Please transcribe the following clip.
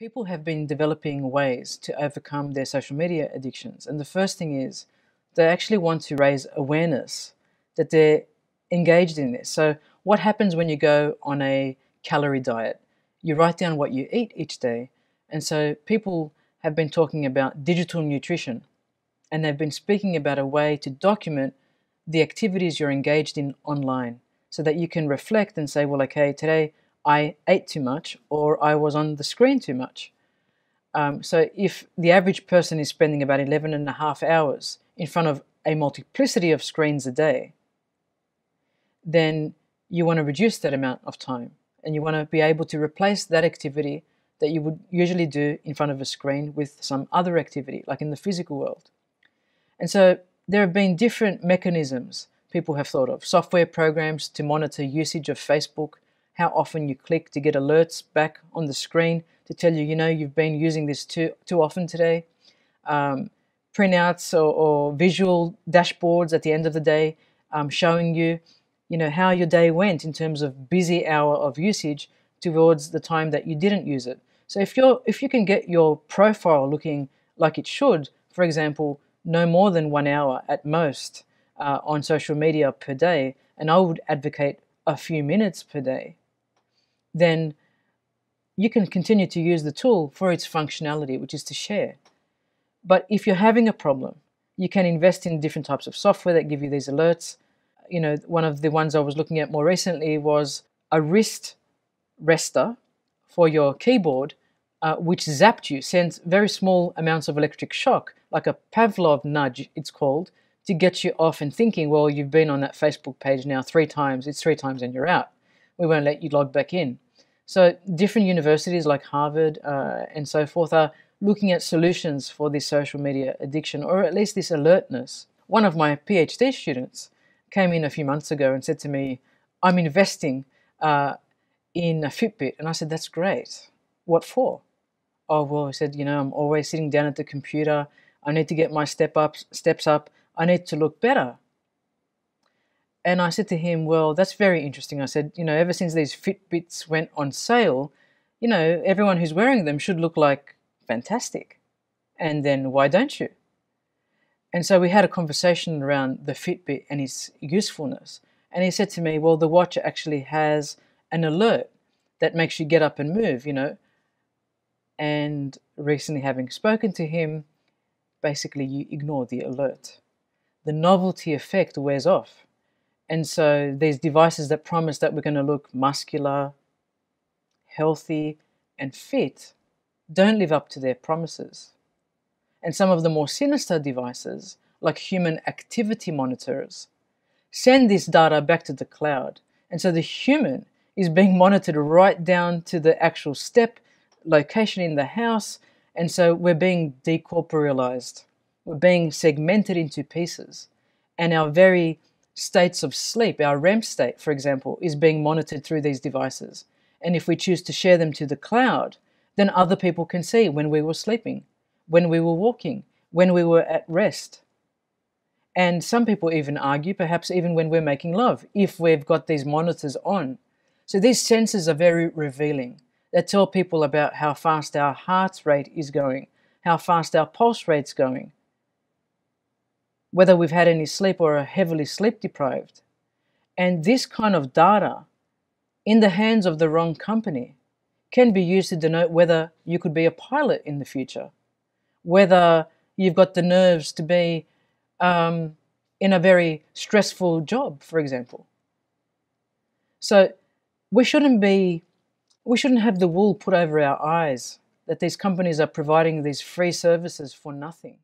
People have been developing ways to overcome their social media addictions. And the first thing is they actually want to raise awareness that they're engaged in this. So, what happens when you go on a calorie diet? You write down what you eat each day. And so, people have been talking about digital nutrition and they've been speaking about a way to document the activities you're engaged in online so that you can reflect and say, well, okay, today I ate too much or I was on the screen too much. Um, so if the average person is spending about 11 and a half hours in front of a multiplicity of screens a day, then you want to reduce that amount of time and you want to be able to replace that activity that you would usually do in front of a screen with some other activity, like in the physical world. And so there have been different mechanisms people have thought of software programs to monitor usage of Facebook, how often you click to get alerts back on the screen to tell you, you know, you've been using this too, too often today. Um, printouts or, or, visual dashboards at the end of the day um, showing you, you know, how your day went in terms of busy hour of usage towards the time that you didn't use it. So if you're if you can get your profile looking like it should, for example, no more than one hour at most uh, on social media per day, and I would advocate a few minutes per day, then you can continue to use the tool for its functionality, which is to share. But if you're having a problem, you can invest in different types of software that give you these alerts. You know, one of the ones I was looking at more recently was a wrist rester for your keyboard, uh, which zapped you, sends very small amounts of electric shock, like a Pavlok nudge, it's called, to get you off and thinking, well, you've been on that Facebook page now three times, it's three times and you're out we won't let you log back in. So different universities like Harvard uh, and so forth are looking at solutions for this social media addiction, or at least this alertness. One of my PhD students came in a few months ago and said to me, I'm investing uh, in a Fitbit. And I said, That's great. What for? Oh, well, he said, You know, I'm always sitting down at the computer. I need to get my step up, steps up. I need to look better. And I said to him, Well, that's very interesting. I said, You know, ever since these Fitbits went on sale, you know, everyone who's wearing them should look like fantastic. And then why don't you? And so we had a conversation around the Fitbit and its usefulness. And he said to me, Well, the watch actually has an alert that makes you get up and move, you know. And recently, having spoken to him, basically you ignore the alert. The novelty effect wears off and so these devices that promise that we're going to look muscular, healthy, and fit don't live up to their promises. And some of the more sinister devices, like human activity monitors, send this data back to the cloud. And so the human is being monitored right down to the actual step, location in the house. And so we're being decorporealized. We're being segmented into pieces. And our very states of sleep, our REM state, for example, is being monitored through these devices. And if we choose to share them to the cloud, then other people can see when we were sleeping, when we were walking, when we were at rest. And some people even argue, perhaps even when we're making love, if we've got these monitors on. So these sensors are very revealing. They tell people about how fast our heart rate is going, how fast our pulse rate's going, whether we've had any sleep or are heavily sleep deprived. And this kind of data in the hands of the wrong company can be used to denote whether you could be a pilot in the future, whether you've got the nerves to be um, in a very stressful job, for example. So we shouldn't be, we shouldn't have the wool put over our eyes that these companies are providing these free services for nothing.